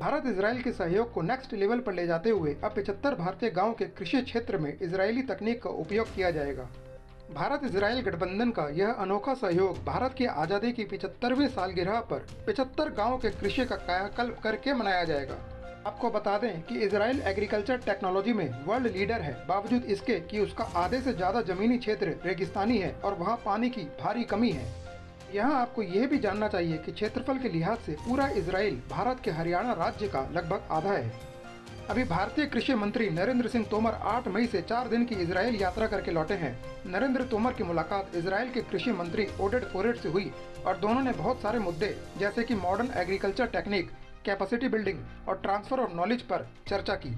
Bharat Israel के सहयोग को नेक्स्ट लेवल पर ले जाते हुए अब पिछहत्तर भारतीय गाँव के कृषि क्षेत्र में इसराइली तकनीक का उपयोग किया जाएगा। भारत इसराइल गठबंधन का यह अनोखा सहयोग भारत की आज़ादी की पिछहत्तरवीं सालगिरह पर पिछहत्तर गाँव के कृषि का कायाकल्प करके मनाया जाएगा। आपको बता दें कि इसराइल एग्रीकल्चर टेक्नोलॉजी में वर्ल्ड लीडर है। बावजूद इसके कि उसका आधे से ज़्यादा जमीनी क्षेत्र रेगिस्तानी है और वहाँ पानी की भारी कमी है। यहाँ आपको यह भी जानना चाहिए कि क्षेत्रफल के लिहाज से पूरा इसराइल भारत के हरियाणा राज्य का लगभग आधा है। अभी भारतीय कृषि मंत्री नरेंद्र सिंह तोमर 8 मई से चार दिन की इसराइल यात्रा करके लौटे हैं। नरेंद्र तोमर की मुलाकात इसराइल के कृषि मंत्री ओडेड फोरेट से हुई और दोनों ने बहुत सारे मुद्दे, जैसे कि modern agriculture technique capacity building और ट्रांसफ़र ऑफ़ नॉलेज पर चर्चा की।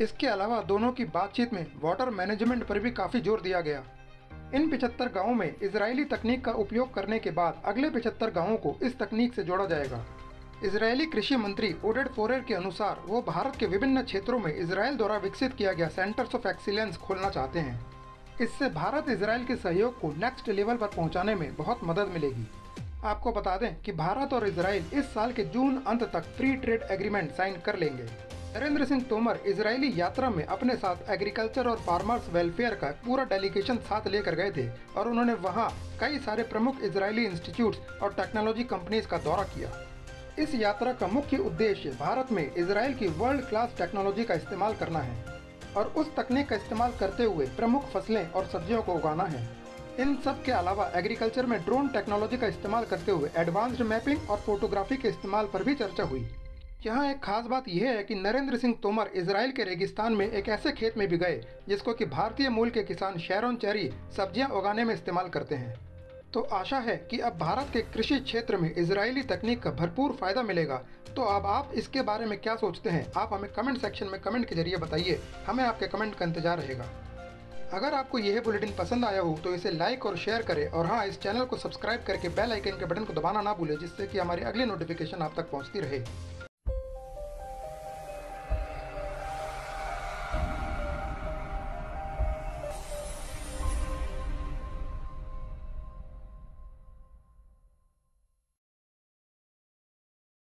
इसके अलावा दोनों की बातचीत में वाटर मैनेजमेंट पर भी काफ़ी ज़ोर दिया गया। इन पिछहत्तर गाँवों में इसराइली तकनीक का उपयोग करने के बाद अगले पिछहत्तर गाँवों को इस तकनीक से जोड़ा जाएगा। इसराइली कृषि मंत्री ओडेड फोरेर के अनुसार, वो भारत के विभिन्न क्षेत्रों में इसराइल द्वारा विकसित किया गया सेंटर्स ऑफ़ एक्सीलेंस खोलना चाहते हैं। इससे भारत इसराइल के सहयोग को नेक्स्ट लेवल पर पहुँचाने में बहुत मदद मिलेगी। आपको बता दें कि भारत और इसराइल इस साल के जून अंत तक फ्री ट्रेड एग्रीमेंट साइन कर लेंगे। नरेंद्र सिंह तोमर इसराइली यात्रा में अपने साथ एग्रीकल्चर और फार्मर्स वेलफेयर का पूरा डेलीगेशन साथ लेकर गए थे और उन्होंने वहाँ कई सारे प्रमुख इसराइली इंस्टीट्यूट और टेक्नोलॉजी कंपनीज़ का दौरा किया। इस यात्रा का मुख्य उद्देश्य भारत में इसराइल की वर्ल्ड क्लास टेक्नोलॉजी का इस्तेमाल करना है और उस तकनीक का इस्तेमाल करते हुए प्रमुख फ़सलें और सब्जियों को उगाना है। इन सब के अलावा एग्रीकल्चर में ड्रोन टेक्नोलॉजी का इस्तेमाल करते हुए एडवांस्ड मैपिंग और फोटोग्राफी के इस्तेमाल पर भी चर्चा हुई। यहाँ एक खास बात यह है कि नरेंद्र सिंह तोमर इसराइल के रेगिस्तान में एक ऐसे खेत में भी गए, जिसको कि भारतीय मूल के किसान शेरोन चेरी सब्ज़ियाँ उगाने में इस्तेमाल करते हैं। तो आशा है कि अब भारत के कृषि क्षेत्र में इसराइली तकनीक का भरपूर फ़ायदा मिलेगा। तो अब आप इसके बारे में क्या सोचते हैं? आप हमें कमेंट सेक्शन में कमेंट के ज़रिए बताइए। हमें आपके कमेंट का इंतज़ार रहेगा। अगर आपको यह बुलेटिन पसंद आया हो तो इसे लाइक और शेयर करें। और हाँ इस चैनल को सब्सक्राइब करके बेल आइकन के बटन को दबाना ना भूलें, जिससे कि हमारी अगली नोटिफिकेशन आप तक पहुँचती रहे।